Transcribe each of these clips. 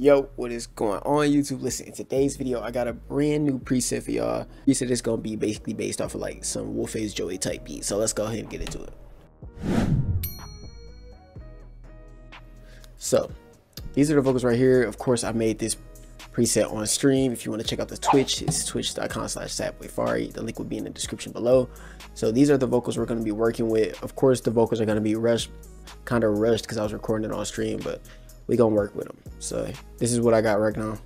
Yo, what is going on YouTube? Listen, in today's video, I got a brand new preset for y'all. Preset is gonna be basically based off of like some Wolface Joey type beat. So let's go ahead and get into it. So, these are the vocals right here. Of course, I made this preset on stream. If you want to check out the Twitch, it's twitch.com slash sadboyfari. The link will be in the description below. So these are the vocals we're going to be working with. Of course, the vocals are going to be rushed, kind of rushed because I was recording it on stream, but we gonna work with them. So this is what I got right now.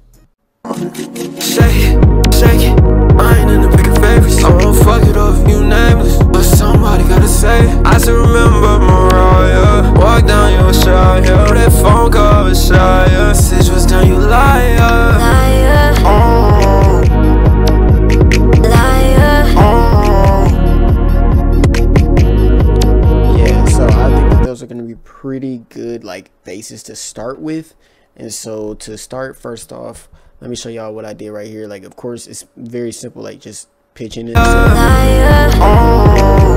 Shake shake. I ain't in the pick of favorites. Fuck it off, you nameless. But somebody gotta say. I still remember Mariah. Walk down your shire. That phone pretty good like bases to start with. And so to start first off, let me show y'all what I did right here. Like of course it's very simple, like just pitching it.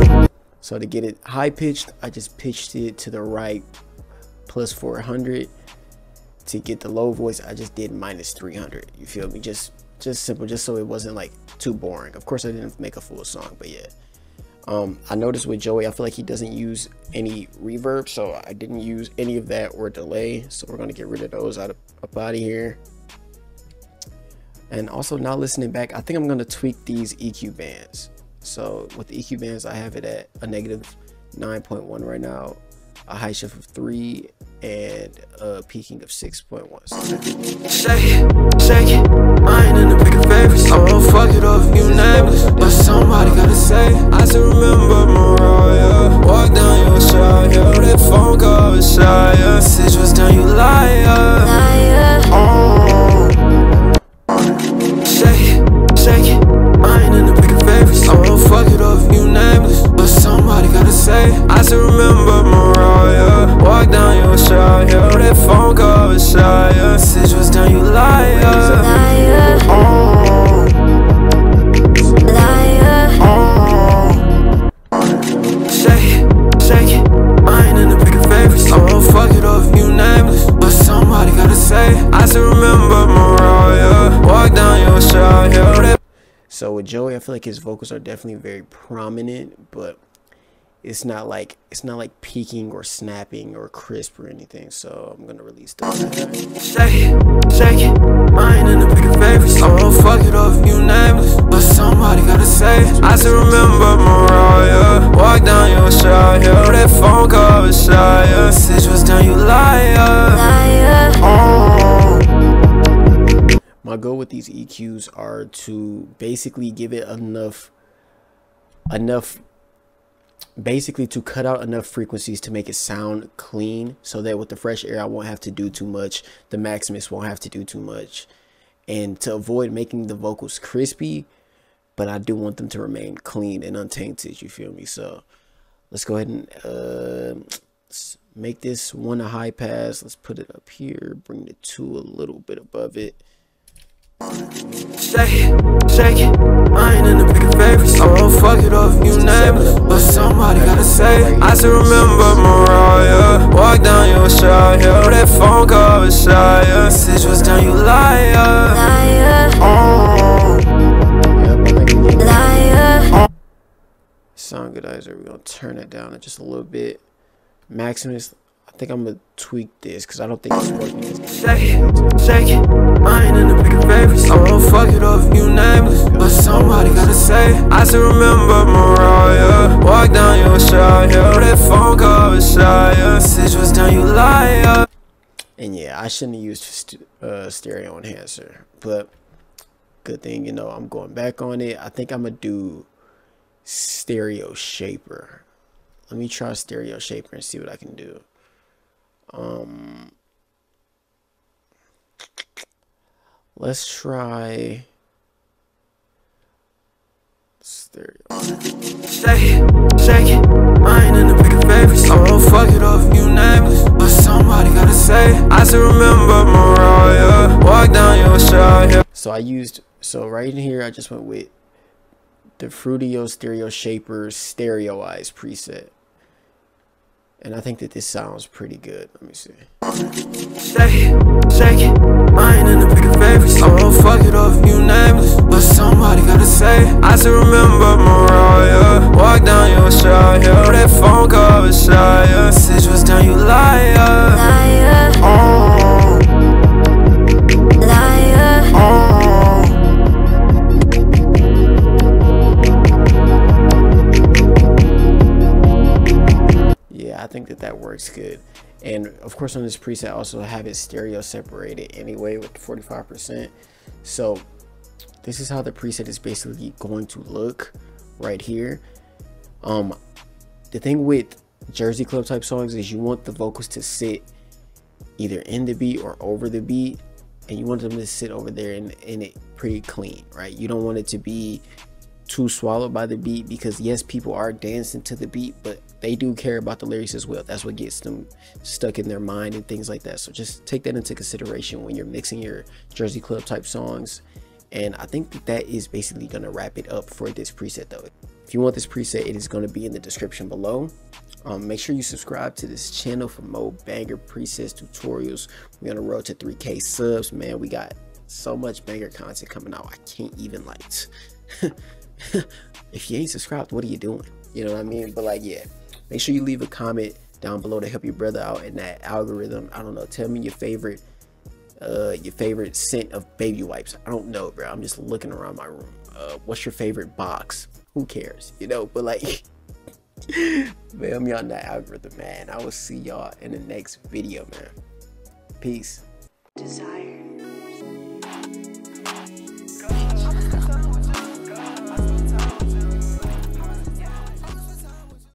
So, so to get it high pitched, I just pitched it to the right plus 400. To get the low voice, I just did minus 300. You feel me? Just just simple, just so it wasn't like too boring. Of course I didn't make a full song, but yeah. Um, I noticed with Joey, I feel like he doesn't use any reverb, so I didn't use any of that or delay. So we're gonna get rid of those out of up out of here. And also now listening back, I think I'm gonna tweak these EQ bands. So with the EQ bands, I have it at a negative 9.1 right now, a high shift of three, and a peaking of 6.1. So Shake it, shake it. I ain't in the pick of favorites. Oh, fuck it off, you nameless. But somebody gotta say. I still remember Mariah. Walk down your shire. That phone call was shy. Stitch was down, you liar. liar. Oh, shake it, shake it. I ain't in the pick of favorites. Oh, fuck it off, you nameless. But somebody gotta say. I still remember Mariah. Joey, I feel like his vocals are definitely very prominent, but it's not like it's not like peaking or snapping or crisp or anything. So I'm gonna release those. Shake it, shake it. In the pick My goal with these EQs are to basically give it enough enough basically to cut out enough frequencies to make it sound clean so that with the fresh air I won't have to do too much. The Maximus won't have to do too much. And to avoid making the vocals crispy but I do want them to remain clean and untainted you feel me? So let's go ahead and uh, make this one a high pass. Let's put it up here bring the two a little bit above it shake it, shake it. I ain't in the pick of favorites. Oh, fuck it off, you nameless. But somebody gotta say it. I still remember Mariah. Walk down your shire. That phone call was shy. Stitch was down, you liar. liar, Oh, Yep, I we get it. liar. Soundgoodizer. We're gonna turn it down just a little bit. Maximus, I think I'm gonna tweak this because I don't think it's working. shake it, shake it. I. Oh, fuck it off, you nameless. But somebody gotta say. I still remember Mariah. Walk down your shire. That phone call was was down, you liar. And yeah, I shouldn't have used st- uh, stereo enhancer, but good thing you know I'm going back on it. I think I'm gonna do stereo shaper. Let me try stereo shaper and see what I can do. Um, let's try stereo. Shake it, shake it. I ain't in the pick of favorites. Fuck it off, you nameless. But somebody gotta say it. I still remember Mariah. Walk down your shire. So I used so right in here I just went with the Fruity Stereo Shaper Stereo Eyes preset. And I think that this sounds pretty good. Let me see. Shake it, shake it favorites. I'm gon' fuck it up you nameless. But somebody gotta say. I still remember Mariah. Walk down your shot. That phone call was shy, yeah. I think that that works good. And of course, on this preset, I also have it stereo separated anyway with 45%. So this is how the preset is basically going to look right here. Um, the thing with Jersey Club type songs is you want the vocals to sit either in the beat or over the beat, and you want them to sit over there in, in it pretty clean, right? You don't want it to be too swallowed by the beat because yes, people are dancing to the beat, but they do care about the lyrics as well. That's what gets them stuck in their mind and things like that. So just take that into consideration when you're mixing your Jersey Club type songs. And I think that that is basically going to wrap it up for this preset though. If you want this preset, it is going to be in the description below. Um, make sure you subscribe to this channel for more banger presets tutorials. We're on the road to 3K subs, man. We got so much banger content coming out. I can't even like. if you ain't subscribed, what are you doing? You know what I mean? But like, yeah, make sure you leave a comment down below to help your brother out in that algorithm. I don't know. Tell me your favorite, uh, your favorite scent of baby wipes. I don't know, bro. I'm just looking around my room. Uh, what's your favorite box? Who cares? You know, but like, man, me on that algorithm, man. I will see y'all in the next video, man. Peace. desire.